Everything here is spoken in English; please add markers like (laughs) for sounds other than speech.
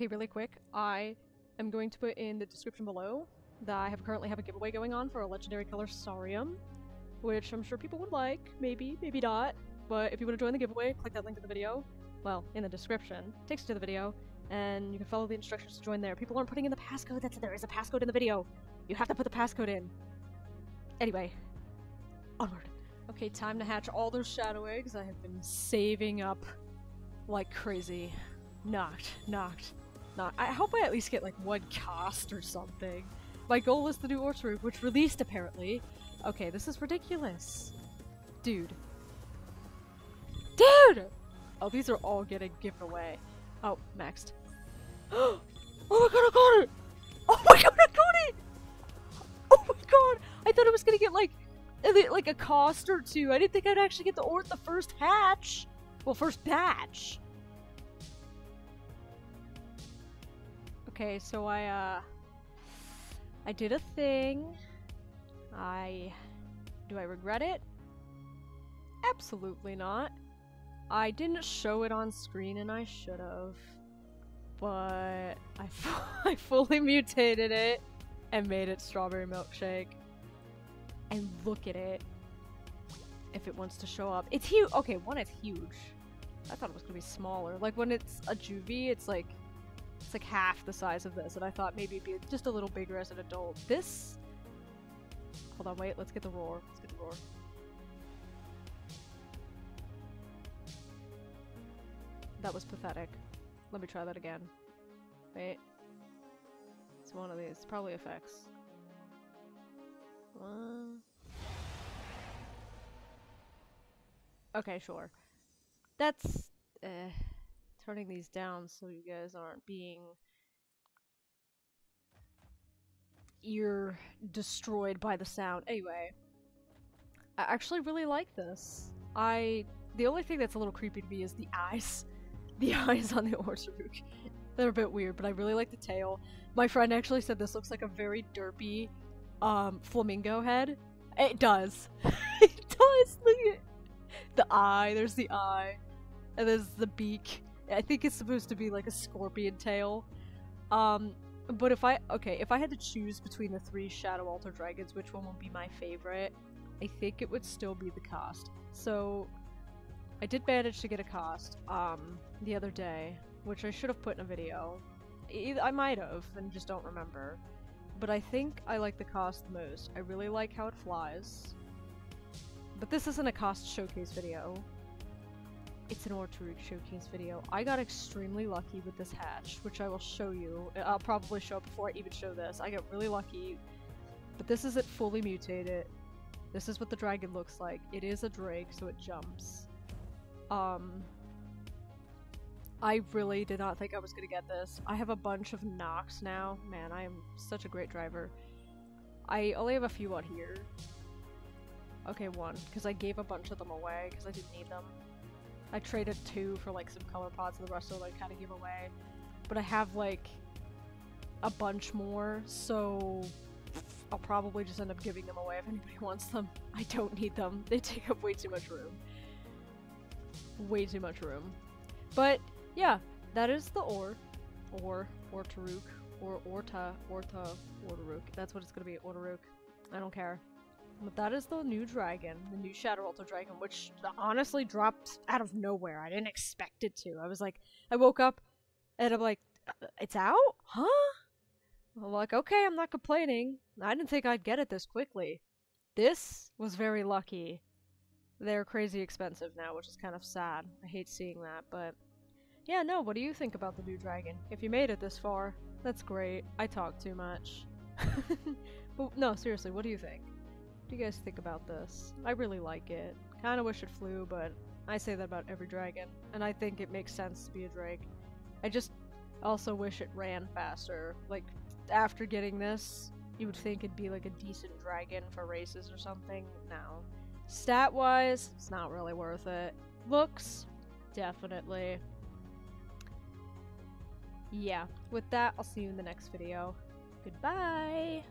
Okay, really quick, I am going to put in the description below that I have currently have a giveaway going on for a legendary color Saurium, which I'm sure people would like, maybe, maybe not. But if you want to join the giveaway, click that link in the video, well, in the description, takes you to the video, and you can follow the instructions to join there. People aren't putting in the passcode, that's there is a passcode in the video. You have to put the passcode in. Anyway, onward. Okay, time to hatch all those shadow eggs I have been saving up like crazy. Knocked, knocked, I hope I at least get like one cast or something. My goal is to do Orchard, which released apparently. Okay, this is ridiculous. Dude. Dude! Oh, these are all getting given away. Oh, maxed. (gasps) oh my god, I got it! Oh my god, I got it! Oh my god! I thought I was gonna get like, like a cost or two. I didn't think I'd actually get the ort the first hatch. Well, first batch. Okay, so I, uh... I did a thing. I... Do I regret it? Absolutely not. I didn't show it on screen and I should have. But I, (laughs) I fully mutated it and made it strawberry milkshake. And look at it. If it wants to show up. It's huge. Okay, one, it's huge. I thought it was gonna be smaller. Like when it's a juvie, it's like it's like half the size of this, and I thought maybe it'd be just a little bigger as an adult. This Hold on, wait, let's get the roar. Let's get the roar. That was pathetic. Let me try that again. Wait. It's one of these. Probably effects. One. Okay, sure. That's uh, turning these down so you guys aren't being ear destroyed by the sound. Anyway, I actually really like this. I the only thing that's a little creepy to me is the eyes. (laughs) The eyes on the Orzaruuk. They're a bit weird, but I really like the tail. My friend actually said this looks like a very derpy um, flamingo head. It does. (laughs) it does. Look at the eye. There's the eye. And there's the beak. I think it's supposed to be like a scorpion tail. Um, but if I okay, if I had to choose between the three Shadow Altar dragons, which one would be my favorite? I think it would still be the cost. So I did manage to get a cost um the other day, which I should have put in a video. I might have and just don't remember. But I think I like the cost the most. I really like how it flies. But this isn't a cost showcase video. It's an Orchard showcase video. I got extremely lucky with this hatch, which I will show you. I'll probably show it before I even show this. I got really lucky. But this isn't fully mutated. This is what the dragon looks like. It is a drake, so it jumps. Um, I really did not think I was gonna get this. I have a bunch of knocks now. Man, I am such a great driver. I only have a few out here. Okay, one, because I gave a bunch of them away because I didn't need them. I traded two for like some color pots and the rest of them I kind of give away. But I have like a bunch more, so I'll probably just end up giving them away if anybody (laughs) wants them. I don't need them. They take up way too much room. Way too much room. But yeah, that is the or. Or, or Taruk. Or Orta, Orta, Ortaruk. That's what it's gonna be, Ortaruk. I don't care. But that is the new dragon, the new Shadow Altar dragon, which honestly dropped out of nowhere. I didn't expect it to. I was like, I woke up and I'm like, uh, it's out? Huh? I'm like, okay, I'm not complaining. I didn't think I'd get it this quickly. This was very lucky. They're crazy expensive now, which is kind of sad. I hate seeing that, but... Yeah, no, what do you think about the new dragon? If you made it this far, that's great. I talk too much. (laughs) but no, seriously, what do you think? Do you guys think about this? I really like it. Kinda wish it flew, but I say that about every dragon, and I think it makes sense to be a drake. I just also wish it ran faster. Like, after getting this, you would think it'd be like a decent dragon for races or something. No. Stat-wise, it's not really worth it. Looks, definitely. Yeah, with that, I'll see you in the next video. Goodbye!